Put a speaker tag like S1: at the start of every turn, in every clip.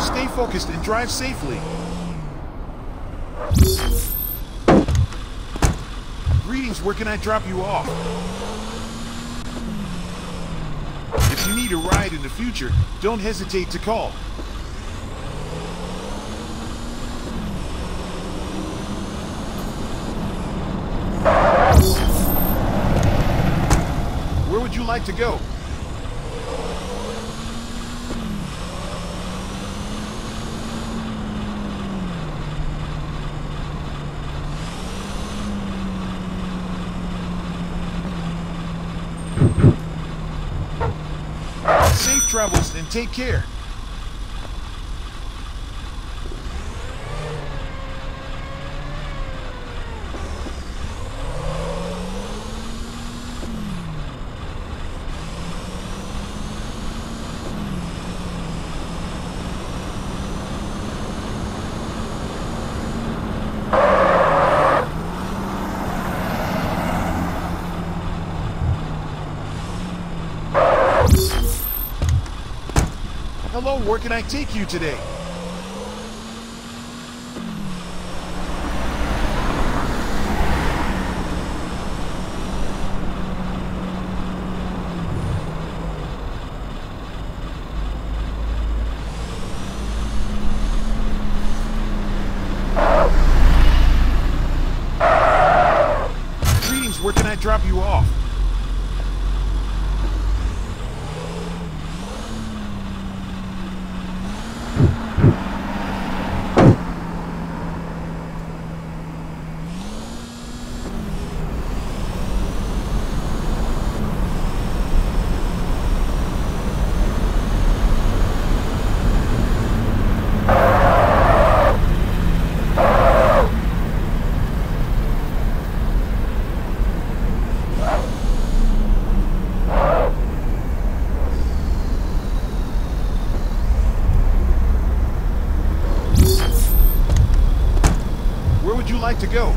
S1: Stay focused and drive safely. Greetings, where can I drop you off? If you need a ride in the future, don't hesitate to call. Where would you like to go? And take care. Hello, where can I take you today? Greetings, where can I drop you off? Where would you like to go?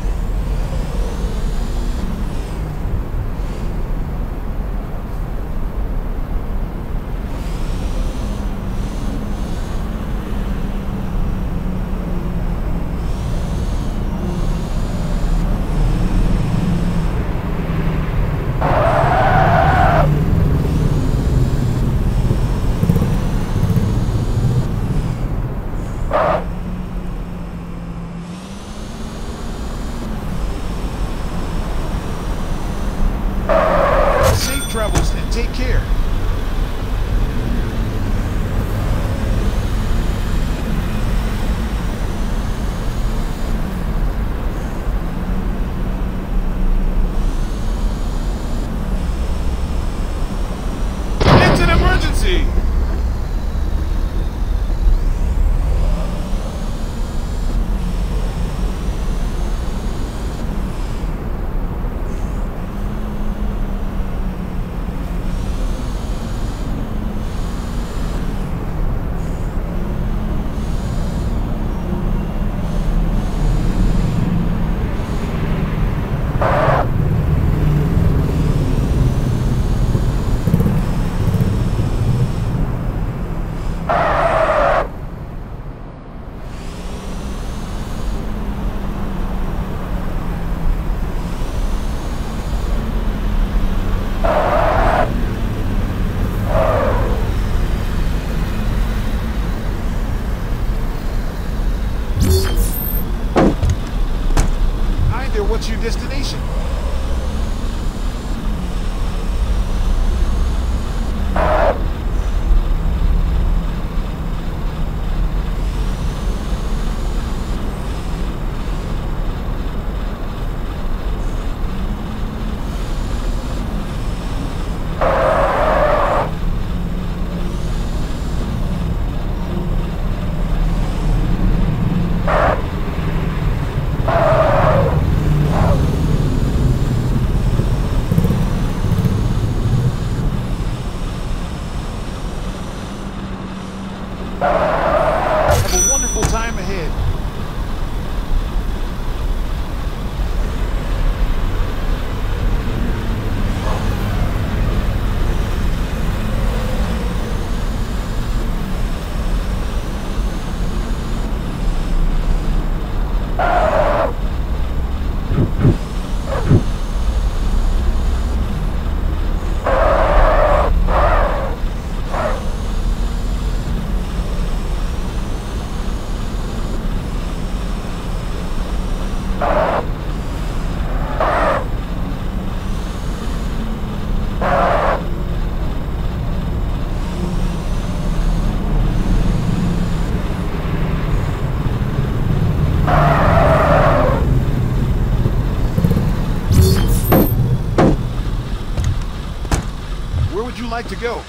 S1: To go?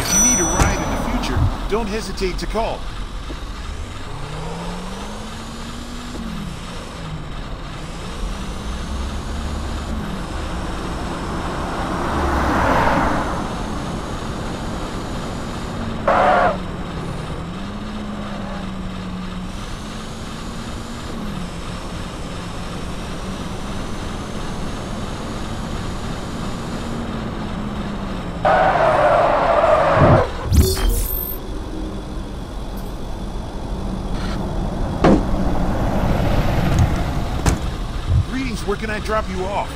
S1: If you need a ride in the future, don't hesitate to call. Greetings, where can I drop you off?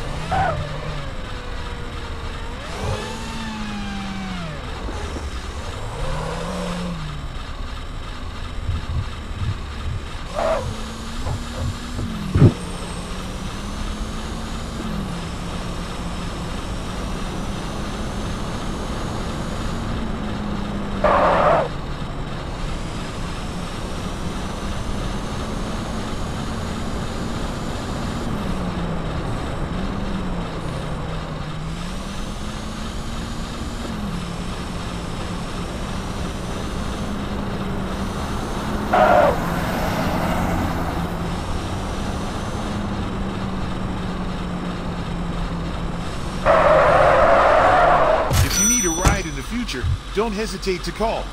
S1: If you need a ride in the future, don't hesitate to call.